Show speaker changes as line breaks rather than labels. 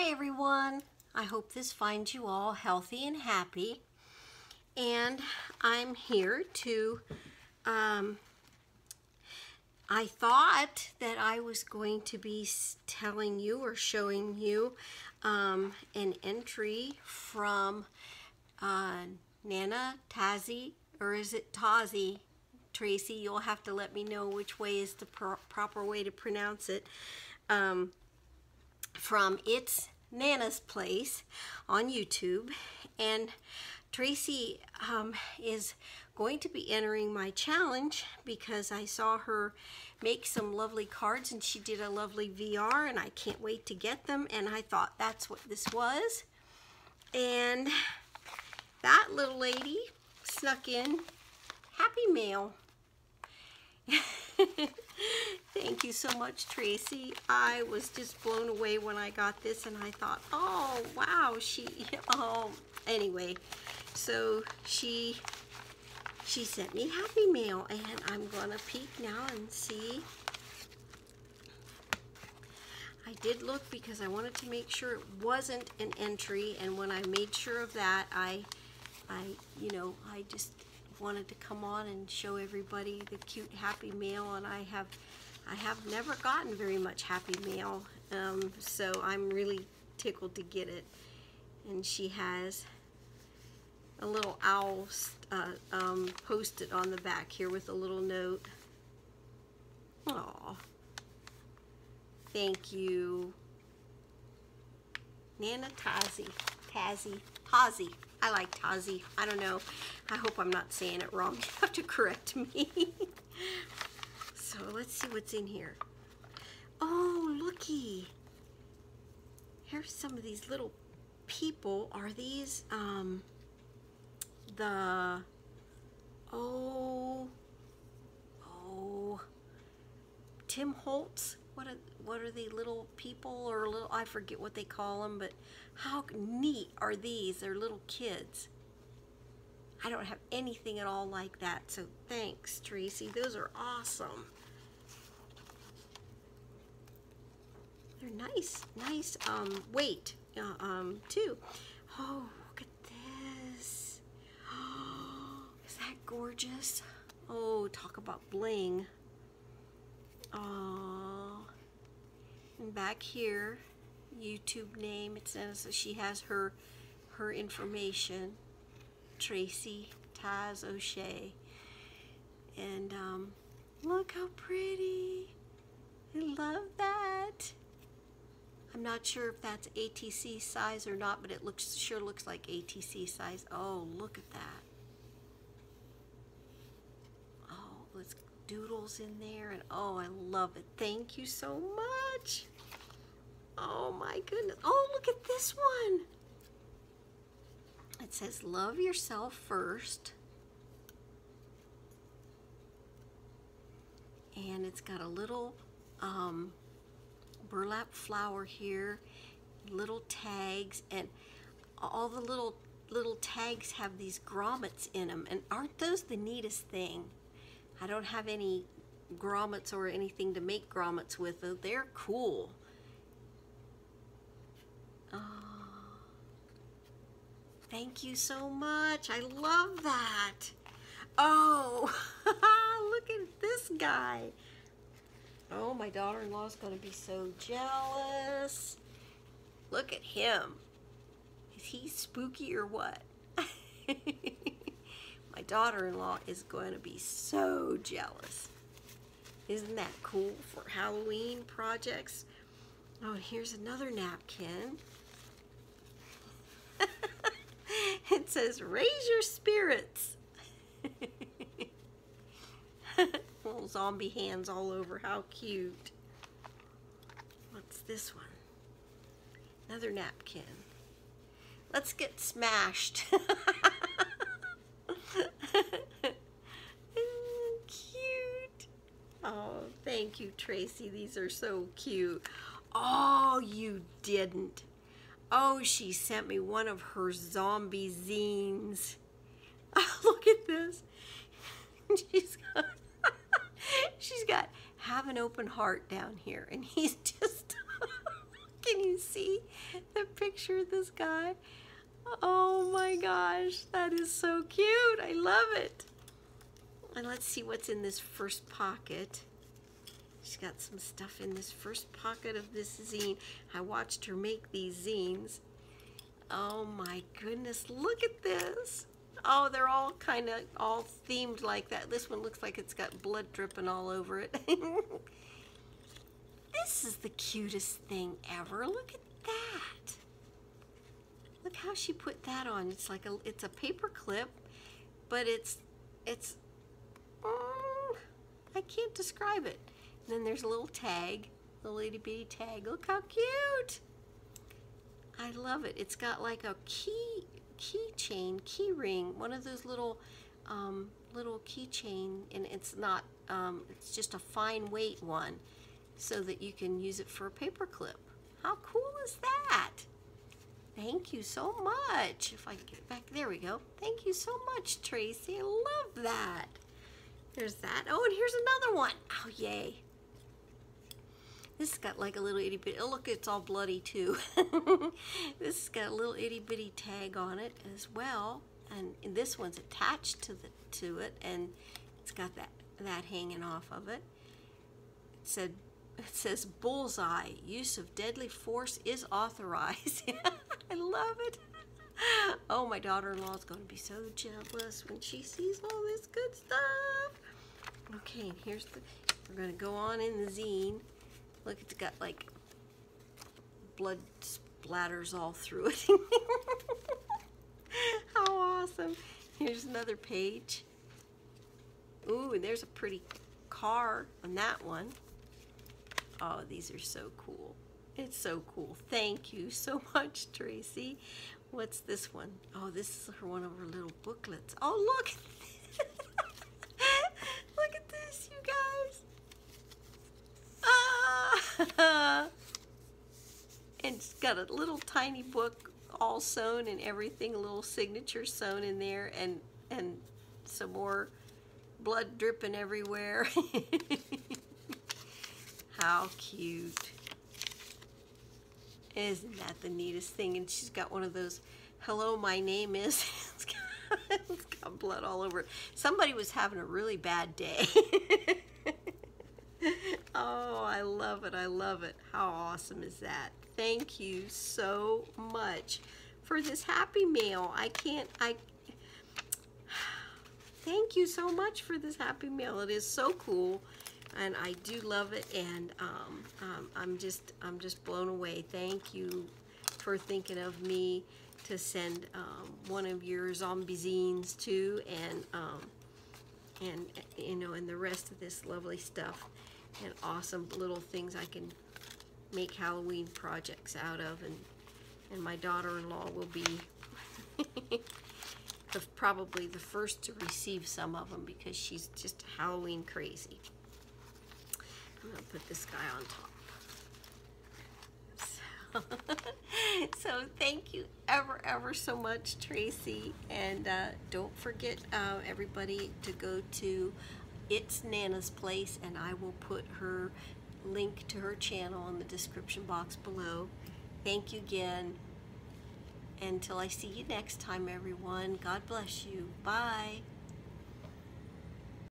Hi everyone. I hope this finds you all healthy and happy. And I'm here to, um, I thought that I was going to be telling you or showing you um, an entry from uh, Nanna Tazzie, or is it Tazzie? Tracey, you'll have to let me know which way is the pro proper way to pronounce it. Um, from It's Nanna's Place on YouTube. And Tracey um, is going to be entering my challenge because I saw her make some lovely cards and she did a lovely VR and I can't wait to get them and I thought that's what this was. And that little lady snuck in Happy Mail. Thank you so much, Tracey. I was just blown away when I got this and I thought, oh, wow, she, oh, anyway. So she, she sent me Happy Mail and I'm going to peek now and see. I did look because I wanted to make sure it wasn't an entry and when I made sure of that, I, I, you know, I just wanted to come on and show everybody the cute Happy Mail and I have I have never gotten very much Happy Mail um, so I'm really tickled to get it. And she has a little owl uh, um, posted on the back here with a little note. Oh, thank you. Nanna Tazzie Tazzie Tazzie I like Tazzie. I don't know. I hope I'm not saying it wrong. You have to correct me. so let's see what's in here. Oh, looky. Here's some of these little people. Are these um, the, oh, oh, Tim Holtz? What are, what are they, little people or little, I forget what they call them, but how neat are these? They're little kids. I don't have anything at all like that, so thanks, Tracey. Those are awesome. They're nice, nice um, weight, uh, um, too. Oh, look at this. Oh, is that gorgeous? Oh, talk about bling. Oh, and back here, YouTube name. It says she has her her information. Tracey Taz O'Shea. And um, look how pretty. I love that. I'm not sure if that's ATC size or not, but it looks sure looks like ATC size. Oh, look at that. Oh, let's doodles in there and oh, I love it. Thank you so much. Oh my goodness. Oh, look at this one. It says, love yourself first. And it's got a little um, burlap flower here, little tags, and all the little little tags have these grommets in them. And aren't those the neatest thing? I don't have any grommets or anything to make grommets with, though. They're cool. Oh, thank you so much. I love that. Oh, look at this guy. Oh, my daughter-in-law is going to be so jealous. Look at him. Is he spooky or what? my daughter-in-law is going to be so jealous. Isn't that cool for Halloween projects? Oh, here's another napkin. it says, raise your spirits. Little zombie hands all over. How cute. What's this one? Another napkin. Let's get smashed. cute. Oh, thank you, Tracey. These are so cute. Oh, you didn't. Oh, she sent me one of her zombie zines. Oh, look at this. she's got, she's got have an open heart down here. And he's just, Can you see the picture of this guy? Oh my gosh, that is so cute. I love it. And let's see what's in this first pocket. She's got some stuff in this first pocket of this zine. I watched her make these zines. Oh my goodness, look at this. Oh, they're all kind of all themed like that. This one looks like it's got blood dripping all over it. this is the cutest thing ever. Look at that. Look how she put that on. It's like a it's a paper clip, but it's it's um, I can't describe it. And then there's a little tag, a little itty bitty tag. Look how cute. I love it. It's got like a key keychain, key ring, one of those little um, little keychain, and it's not, um, it's just a fine weight one so that you can use it for a paper clip. How cool is that? Thank you so much. If I get it back, there we go. Thank you so much, Tracey. I love that. There's that. Oh, and here's another one. Oh, yay. This has got like a little itty bitty, oh look, it's all bloody too. this has got a little itty bitty tag on it as well. And, and this one's attached to the to it and it's got that, that hanging off of it. It said it says bullseye, use of deadly force is authorized. I love it. Oh, my daughter-in-law is going to be so jealous when she sees all this good stuff. Okay, here's the, we're going to go on in the zine. Look, it's got like blood splatters all through it. How awesome. Here's another page. Ooh, and there's a pretty car on that one. Oh, these are so cool. It's so cool. Thank you so much, Tracey. What's this one? Oh, this is her one of her little booklets. Oh, look. look at this, you guys. Ah! and it's got a little tiny book all sewn and everything, a little signature sewn in there and and some more blood dripping everywhere. How cute. Isn't that the neatest thing? And she's got one of those, hello, my name is. it's, got, it's got blood all over. Somebody was having a really bad day. oh, I love it. I love it. How awesome is that? Thank you so much for this happy mail. I can't, I, thank you so much for this happy mail. It is so cool and I do love it and um, um, I'm just I'm just blown away thank you for thinking of me to send um, one of your zombie zines to and um, and you know and the rest of this lovely stuff and awesome little things I can make Halloween projects out of and and my daughter-in-law will be the, probably the first to receive some of them because she's just Halloween crazy. I'm gonna put this guy on top. So, so thank you ever, ever so much, Tracey. And uh, don't forget, uh, everybody, to go to It's Nanna's Place, and I will put her link to her channel in the description box below. Thank you again. Until I see you next time, everyone, God bless you. Bye.